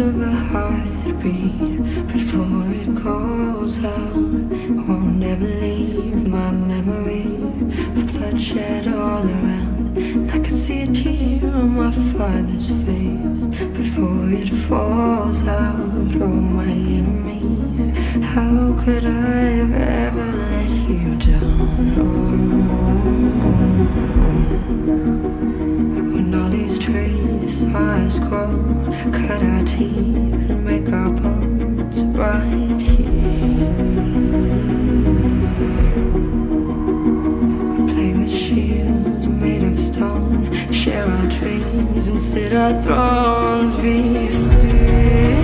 of a heartbeat before it goes out. I won't ever leave my memory of bloodshed all around. I can see a tear on my father's face before it falls out. Oh, my enemy, how could I have ever let you down? When all these trees us grow, cut our teeth and make our bones right here. We play with shields made of stone, share our dreams and sit our thrones. Be still.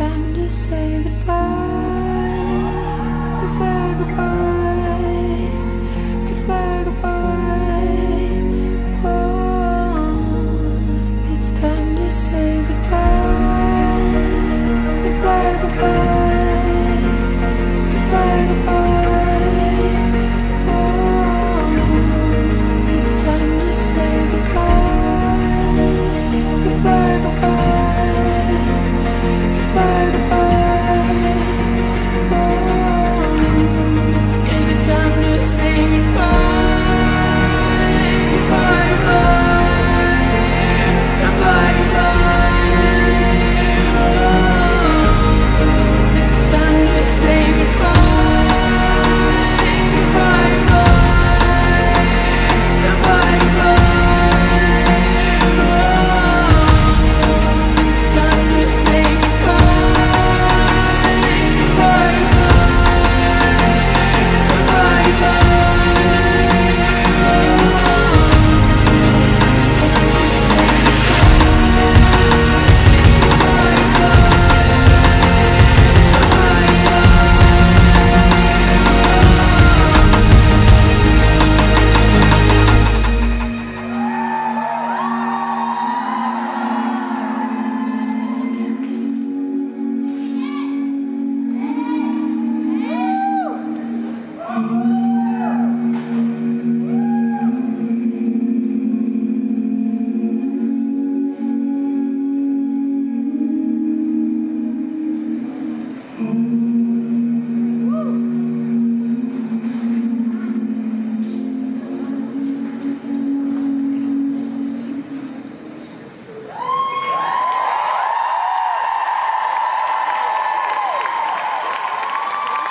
Time to say goodbye. Goodbye, goodbye.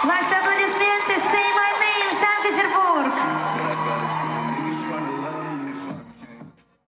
Baixadores Verdes, Senhor.